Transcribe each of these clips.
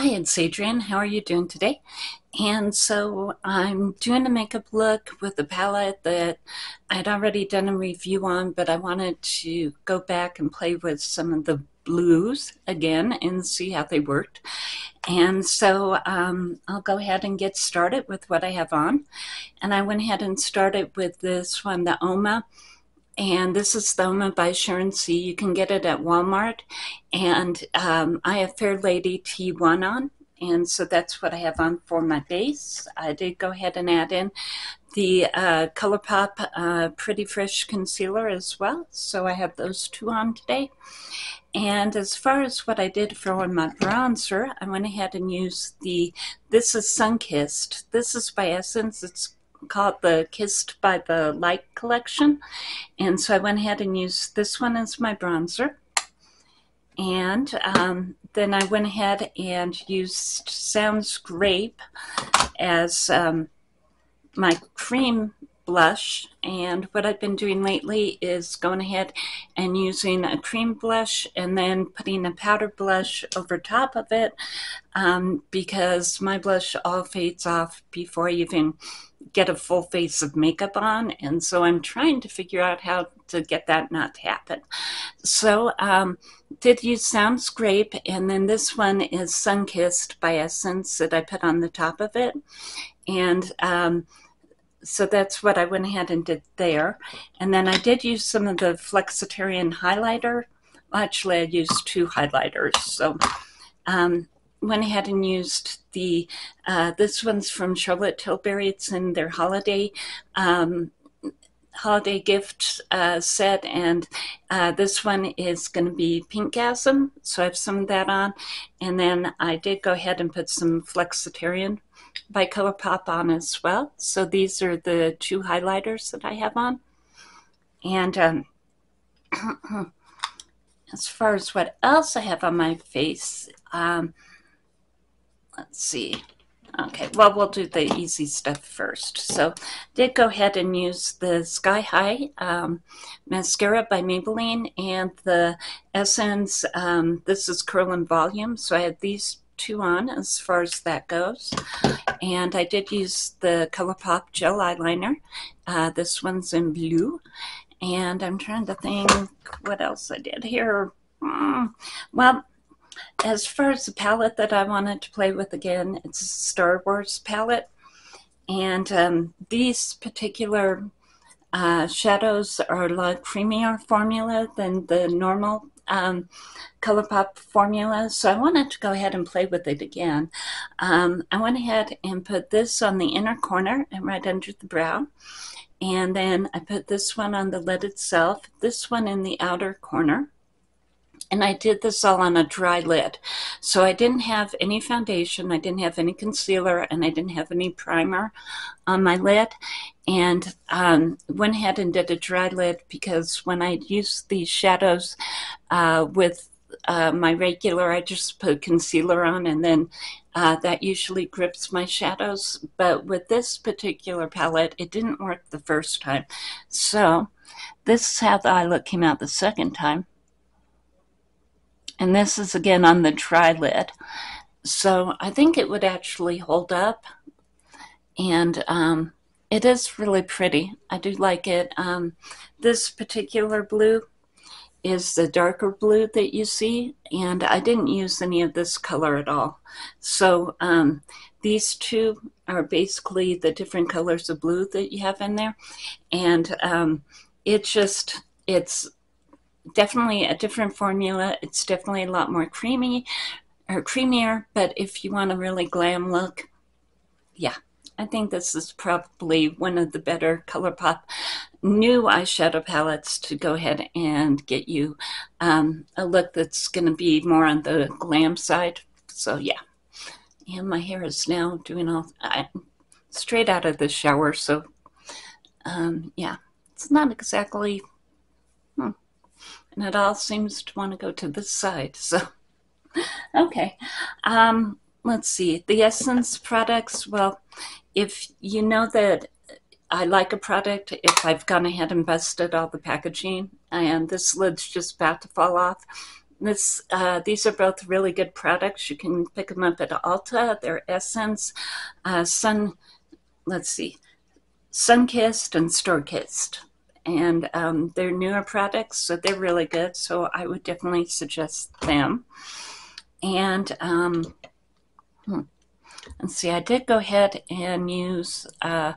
Hi, it's Adrienne. How are you doing today? And so I'm doing a makeup look with a palette that I'd already done a review on, but I wanted to go back and play with some of the blues again and see how they worked. And so um, I'll go ahead and get started with what I have on. And I went ahead and started with this one, the Uoma and this is Thoma by Sharon C. You can get it at Walmart. And um, I have Fair Lady T1 on, and so that's what I have on for my base. I did go ahead and add in the uh, ColourPop uh, Pretty Fresh Concealer as well. So I have those two on today. And as far as what I did for my bronzer, I went ahead and used the, this is Sunkissed. This is by Essence. It's called the Kissed by the Light collection. And so I went ahead and used this one as my bronzer. And um, then I went ahead and used Sounds Grape as um, my cream blush and what I've been doing lately is going ahead and using a cream blush and then putting a powder blush over top of it um, because my blush all fades off before I even get a full face of makeup on and so I'm trying to figure out how to get that not to happen. So um, did use Sounds Grape and then this one is Sunkissed by Essence that I put on the top of it and um, so that's what I went ahead and did there. And then I did use some of the Flexitarian highlighter. Actually, I used two highlighters. So um, went ahead and used the, uh, this one's from Charlotte Tilbury. It's in their holiday um, holiday gift uh, set and uh, this one is going to be Pink Pinkgasm so I have some of that on and then I did go ahead and put some Flexitarian by ColourPop on as well. So these are the two highlighters that I have on. And um, as far as what else I have on my face, um, let's see. Okay, well, we'll do the easy stuff first. So did go ahead and use the Sky High um, mascara by Maybelline and the Essence, um, this is Curl and Volume. So I have these two on as far as that goes. And I did use the ColourPop gel eyeliner. Uh, this one's in blue. And I'm trying to think what else I did here. Mm, well, as far as the palette that I wanted to play with again, it's a Star Wars palette. And um, these particular uh, shadows are a lot creamier formula than the normal um, ColourPop formula. So I wanted to go ahead and play with it again. Um, I went ahead and put this on the inner corner and right under the brow. And then I put this one on the lid itself, this one in the outer corner. And I did this all on a dry lid. So I didn't have any foundation, I didn't have any concealer, and I didn't have any primer on my lid. And um, went ahead and did a dry lid because when I used these shadows uh, with uh, my regular, I just put concealer on and then uh, that usually grips my shadows. But with this particular palette, it didn't work the first time. So this is how the eye look came out the second time. And this is again on the dry lid. So I think it would actually hold up. And um, it is really pretty. I do like it. Um, this particular blue is the darker blue that you see. And I didn't use any of this color at all. So um, these two are basically the different colors of blue that you have in there. And um, it just, it's definitely a different formula. It's definitely a lot more creamy or creamier, but if you want a really glam look, yeah, I think this is probably one of the better ColourPop new eyeshadow palettes to go ahead and get you um, a look that's going to be more on the glam side. So yeah, and my hair is now doing all I, straight out of the shower. So um, yeah, it's not exactly and it all seems to want to go to this side. So, okay. Um, let's see. The Essence products, well, if you know that I like a product, if I've gone ahead and busted all the packaging and this lid's just about to fall off, this uh, these are both really good products. You can pick them up at Ulta. They're Essence, uh, Sun. Let's see, Sunkissed and Star Kissed, and um, they're newer products, so they're really good. So I would definitely suggest them. And um, hmm, see, I did go ahead and use uh,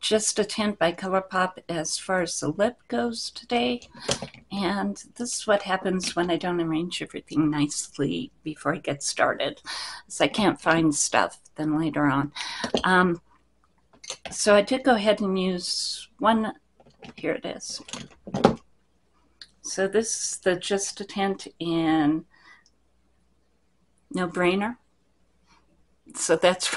just a tint by ColourPop as far as the lip goes today. And this is what happens when I don't arrange everything nicely before I get started. So I can't find stuff then later on. Um, so I did go ahead and use one, here it is. So this is the Just a Tint in No Brainer. So that's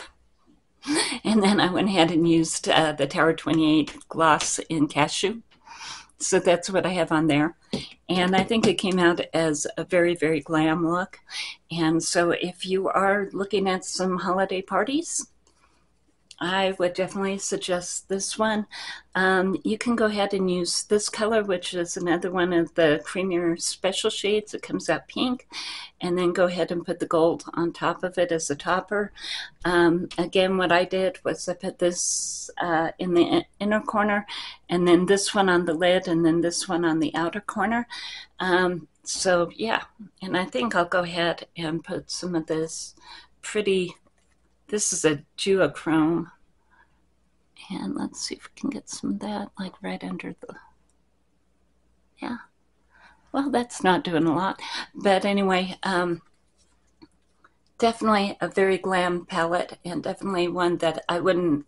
and then I went ahead and used uh, the Tower 28 gloss in Cashew. So that's what I have on there. And I think it came out as a very, very glam look. And so if you are looking at some holiday parties, I would definitely suggest this one. Um, you can go ahead and use this color, which is another one of the creamier special shades. It comes out pink. And then go ahead and put the gold on top of it as a topper. Um, again, what I did was I put this uh, in the inner corner, and then this one on the lid, and then this one on the outer corner. Um, so yeah, and I think I'll go ahead and put some of this pretty this is a duochrome. And let's see if we can get some of that like right under the, yeah. Well, that's not doing a lot. But anyway, um, definitely a very glam palette and definitely one that I wouldn't,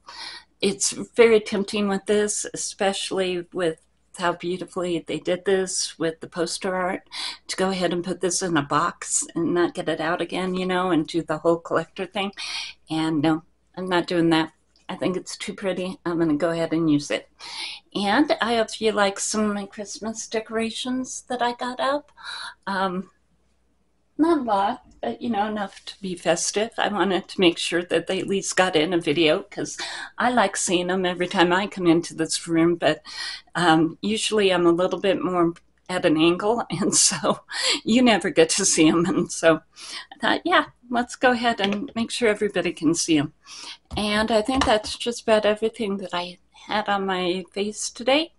it's very tempting with this, especially with how beautifully they did this with the poster art to go ahead and put this in a box and not get it out again, you know, and do the whole collector thing. And no, I'm not doing that. I think it's too pretty. I'm going to go ahead and use it. And I hope you like some of my Christmas decorations that I got up. Um, not a lot, you know, enough to be festive. I wanted to make sure that they at least got in a video because I like seeing them every time I come into this room, but um, usually I'm a little bit more at an angle, and so you never get to see them. And so I thought, yeah, let's go ahead and make sure everybody can see them. And I think that's just about everything that I had on my face today.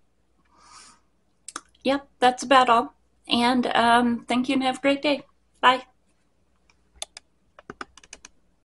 Yep, that's about all. And um, thank you and have a great day. Bye.